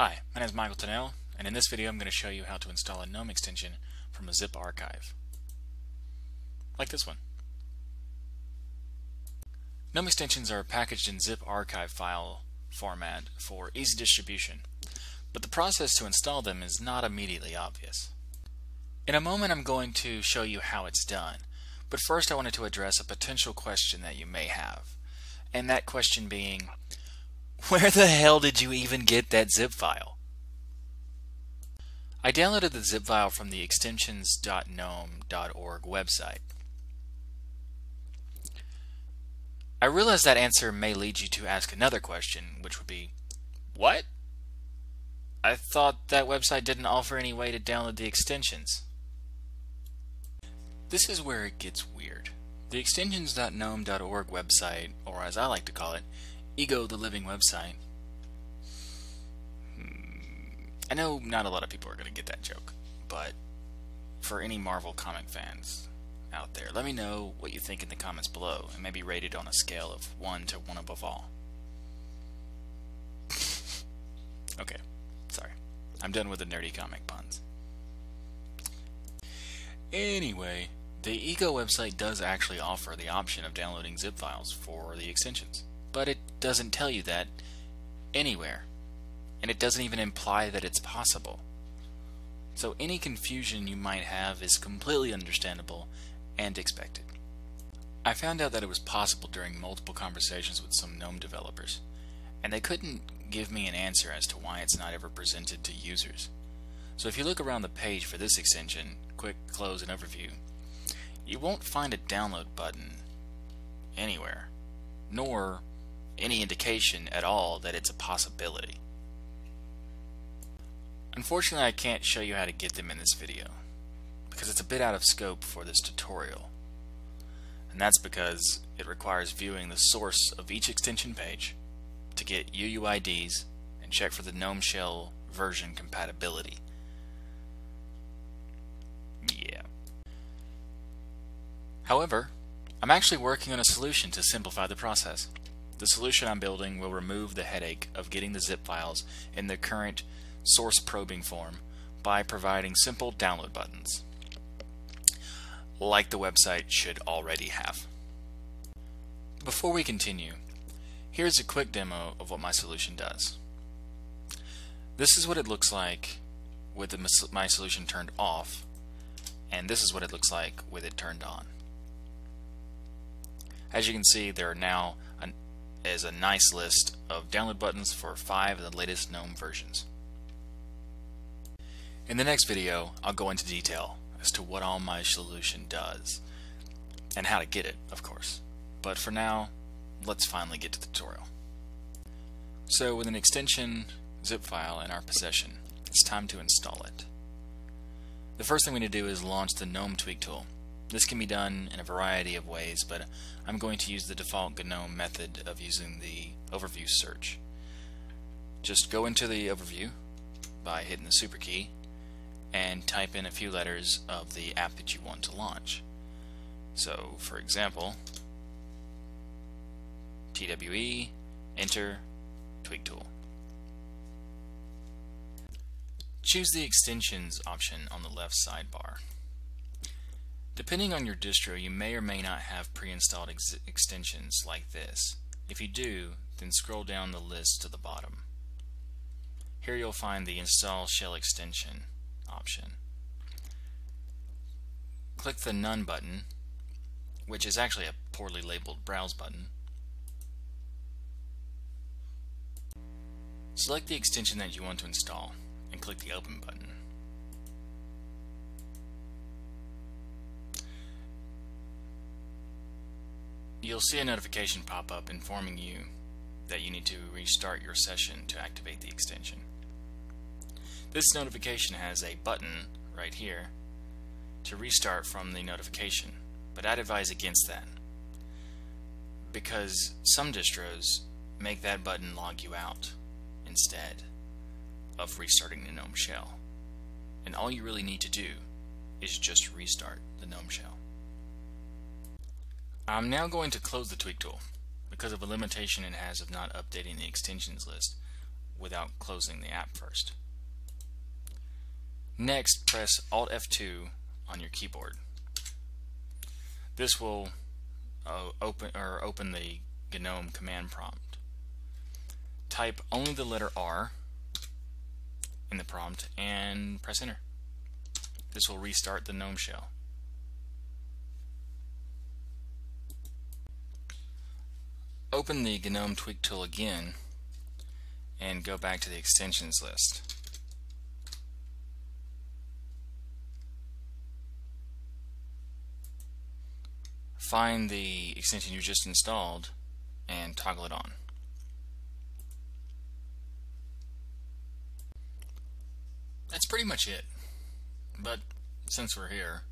Hi, my name is Michael Tunnell, and in this video I'm going to show you how to install a GNOME extension from a zip archive. Like this one. GNOME extensions are packaged in zip archive file format for easy distribution, but the process to install them is not immediately obvious. In a moment I'm going to show you how it's done, but first I wanted to address a potential question that you may have, and that question being, where the hell did you even get that zip file? I downloaded the zip file from the extensions.gnome.org website. I realize that answer may lead you to ask another question, which would be, What? I thought that website didn't offer any way to download the extensions. This is where it gets weird. The extensions.gnome.org website, or as I like to call it, Ego the Living website. Hmm, I know not a lot of people are going to get that joke, but for any Marvel comic fans out there, let me know what you think in the comments below, and maybe rate it on a scale of 1 to 1 above all. okay, sorry. I'm done with the nerdy comic puns. Anyway, the Ego website does actually offer the option of downloading zip files for the extensions but it doesn't tell you that anywhere. And it doesn't even imply that it's possible. So any confusion you might have is completely understandable and expected. I found out that it was possible during multiple conversations with some GNOME developers, and they couldn't give me an answer as to why it's not ever presented to users. So if you look around the page for this extension, quick close and overview, you won't find a download button anywhere, nor any indication at all that it's a possibility. Unfortunately, I can't show you how to get them in this video because it's a bit out of scope for this tutorial. And that's because it requires viewing the source of each extension page to get UUIDs and check for the GNOME Shell version compatibility. Yeah. However, I'm actually working on a solution to simplify the process. The solution I'm building will remove the headache of getting the zip files in the current source probing form by providing simple download buttons, like the website should already have. Before we continue, here's a quick demo of what my solution does. This is what it looks like with the, my solution turned off, and this is what it looks like with it turned on. As you can see, there are now is a nice list of download buttons for five of the latest GNOME versions. In the next video, I'll go into detail as to what all my solution does, and how to get it, of course. But for now, let's finally get to the tutorial. So with an extension zip file in our possession, it's time to install it. The first thing we need to do is launch the GNOME Tweak tool. This can be done in a variety of ways, but I'm going to use the default GNOME method of using the overview search. Just go into the overview by hitting the super key and type in a few letters of the app that you want to launch. So, for example, TWE, enter, Tweak tool. Choose the extensions option on the left sidebar. Depending on your distro, you may or may not have pre-installed ex extensions like this. If you do, then scroll down the list to the bottom. Here you'll find the Install Shell Extension option. Click the None button, which is actually a poorly labeled Browse button. Select the extension that you want to install and click the Open button. You'll see a notification pop up informing you that you need to restart your session to activate the extension. This notification has a button right here to restart from the notification, but I'd advise against that because some distros make that button log you out instead of restarting the GNOME shell. And all you really need to do is just restart the GNOME shell. I'm now going to close the tweak tool because of a limitation it has of not updating the extensions list without closing the app first. Next, press Alt F2 on your keyboard. This will uh, open or open the GNOME command prompt. Type only the letter R in the prompt and press enter. This will restart the GNOME shell. Open the GNOME Tweak tool again and go back to the extensions list. Find the extension you just installed and toggle it on. That's pretty much it. But since we're here,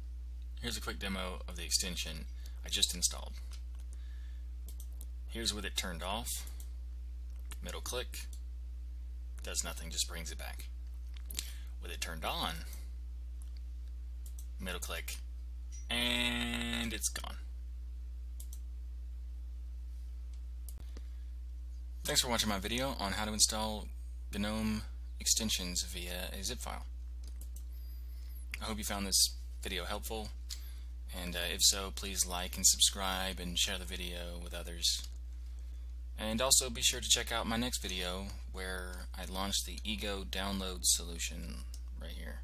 here's a quick demo of the extension I just installed. Here's with it turned off. Middle click. Does nothing, just brings it back. With it turned on, middle click, and it's gone. Thanks for watching my video on how to install GNOME extensions via a zip file. I hope you found this video helpful and uh, if so please like and subscribe and share the video with others and also be sure to check out my next video where I launched the Ego download solution right here.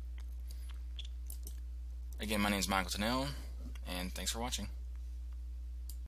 Again my name is Michael Tunnell and thanks for watching.